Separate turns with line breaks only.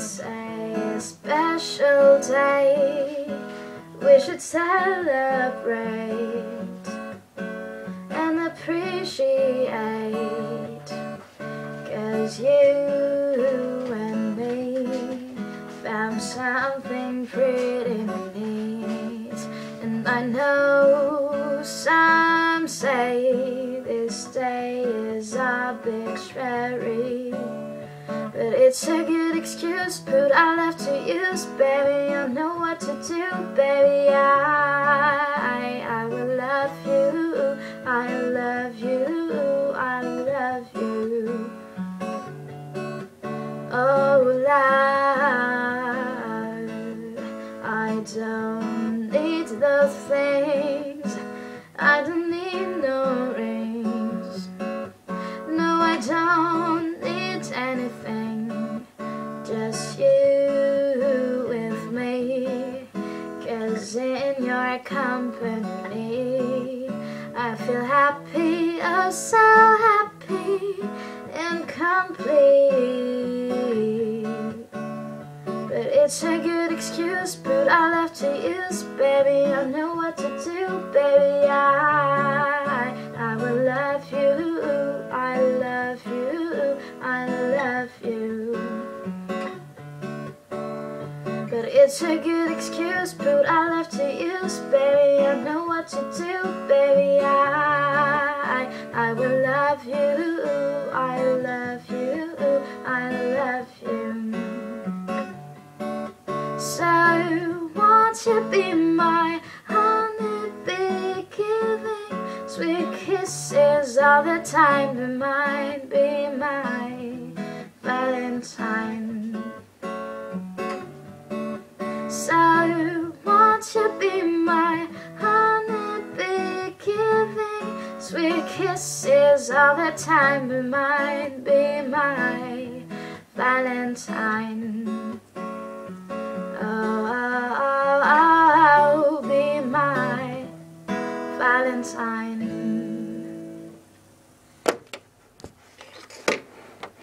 It's a special day we should celebrate and appreciate. Cause you and me found something pretty neat. And I know some say this day is a bit cherry. But it's a good excuse, put I love to use, baby. I know what to do, baby. I, I will love you, I love you, I love you. Oh, love, I don't need those things, I don't need no rings. No, I don't need anything, company, I feel happy, oh so happy and complete. But it's a good excuse, but I love to use, baby. I know what to do, baby. I, But it's a good excuse, but I love to use, baby. I know what to do, baby. I, I will love you, I love you, I love you. So won't you be my honey, bee giving sweet kisses all the time, be mine, be So won't you be my honey, bee giving sweet kisses all the time, be mine, be my Valentine. Oh, oh, oh, oh, be my Valentine.